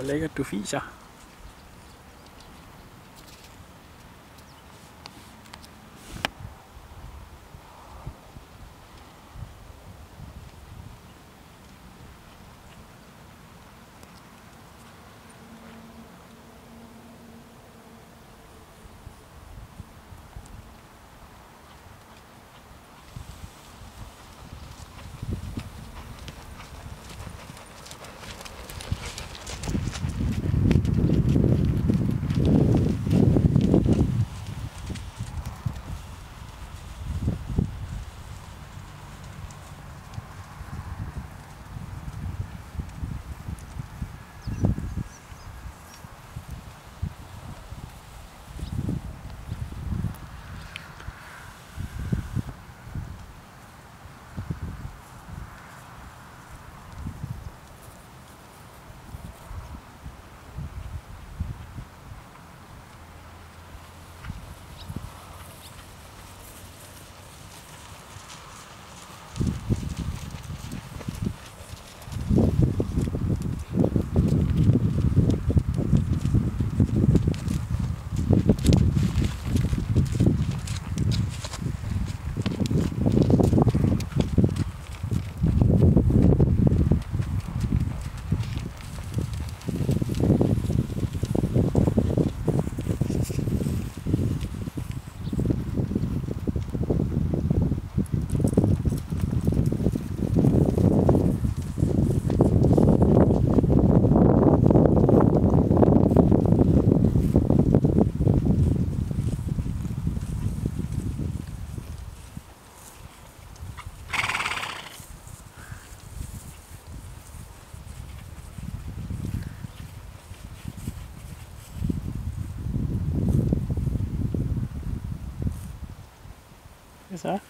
hvor lækkert du fiser. Is that?